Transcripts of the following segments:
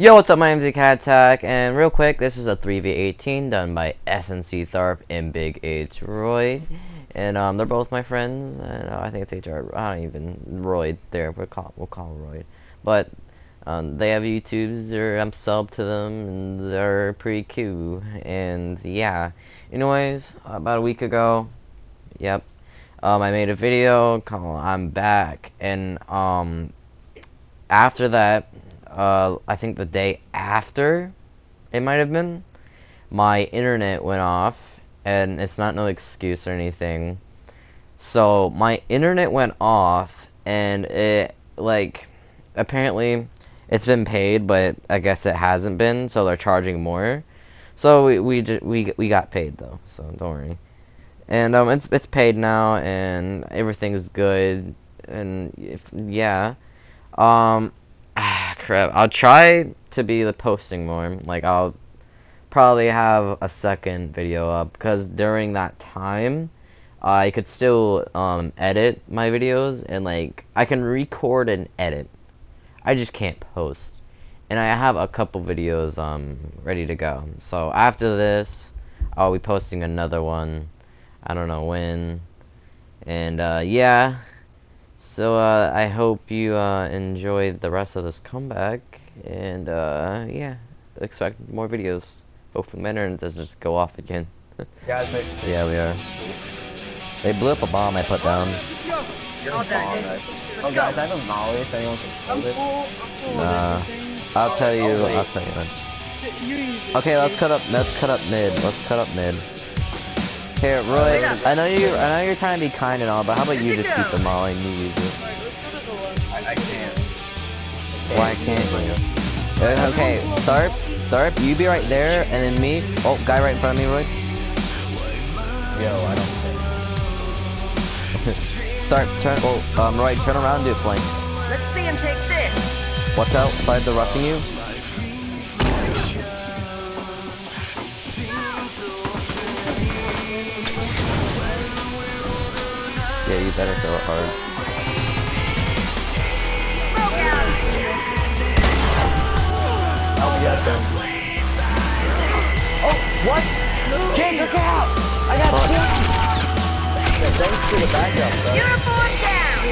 Yo, what's up? My name's Cat Attack, and real quick, this is a 3v18 done by SNC Tharp and Big H Roy, and um, they're both my friends, and uh, I think it's HR. I don't even Roy. There, we'll call we'll call Roy, but um, they have YouTubes. They're I'm sub to them, and they're pretty cool. And yeah, anyways, about a week ago, yep, um, I made a video called "I'm Back," and um, after that uh, I think the day after it might have been, my internet went off, and it's not no excuse or anything. So my internet went off, and it like apparently it's been paid, but I guess it hasn't been, so they're charging more. So we we we we got paid though, so don't worry. And um, it's it's paid now, and everything's good, and if yeah, um, crap. I'll try to be the posting more. Like, I'll probably have a second video up because during that time, I could still um, edit my videos and like I can record and edit. I just can't post. And I have a couple videos um ready to go. So after this, I'll be posting another one. I don't know when. And uh, yeah. So uh, I hope you uh, enjoy the rest of this comeback, and uh, yeah, expect more videos. Hopefully my internet doesn't just go off again. Guys, yeah, we are. They blew up a bomb I put down. Oh, guys, I have a molly if anyone can it. Nah. I'll tell you, I'll tell you. Okay, let's cut up, let's cut up mid, let's cut up mid. Here, Roy, I know you I know you're trying to be kind and all, but how about you just keep the molly and you use it? I, I can't. Why can't you? Uh, okay, Tharp, Tharp, you be right there, and then me. Oh, guy right in front of me, Roy. Yo, I don't think. Tharp, turn, oh, um, Roy, turn around and do a flank. Let's see him take this. Watch out, side the rushing you. Yeah, you better throw it hard. Oh, yes, Oh, what? No. Kid, look out! I got shit! Yeah, thanks for the backup, bro. Uniform down!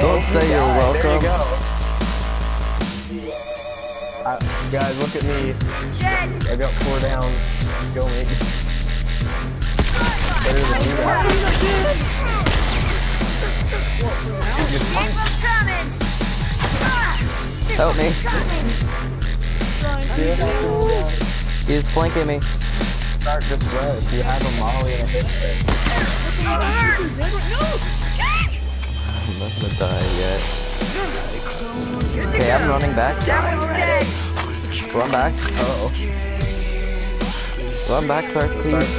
Don't say you're welcome. You guys, look at me. I got four down. Go me. Better than you guys. Help me. He's flanking me. Start this rush. You have a molly and a hit. I'm not gonna die yet. Okay, I'm running back. Run back. Uh oh. Run back, Clark, please.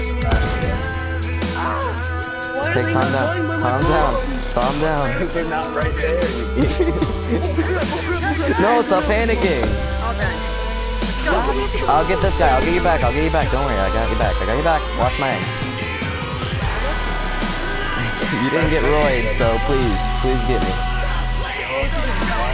Okay, calm down. Calm down. Calm down. They're not right there. no, stop panicking. I'll get this guy. I'll get you back. I'll get you back. Don't worry. I got you back. I got you back. Watch my you didn't get Roy, so please, please get me.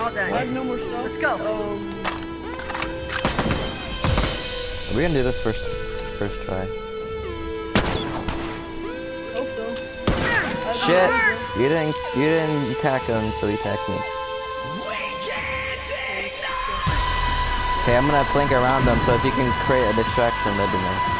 All done. I have no more stuff. Let's go. Um, Are we gonna do this first first try? Hope so. Shit! You didn't you didn't attack him, so he attacked me. Okay, I'm gonna flank around him, so if you can create a distraction, that'd be nice.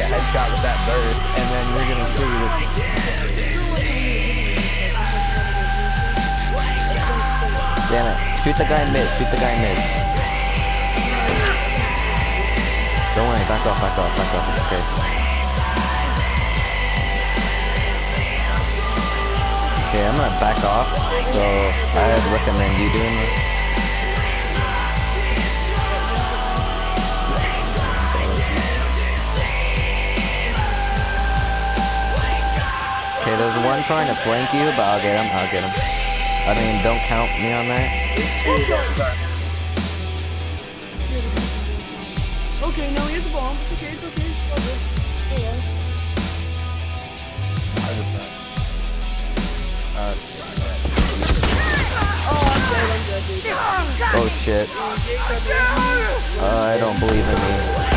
get a headshot with that burst, and then you're gonna see this. Damn it. Shoot the guy mid. Shoot the guy mid. Don't worry. Back off. Back off. Back off. It's okay. Okay, I'm gonna back off. So I'd recommend you doing this. There's one trying to flank you, but I'll get him. I'll get him. I mean, don't count me on that. Okay, no, he has a bomb. It's okay, it's okay. It's all good. It's all right. Uh, Oh, I'm dead, I'm dead, dude. Oh shit. I. Uh, I don't believe in me.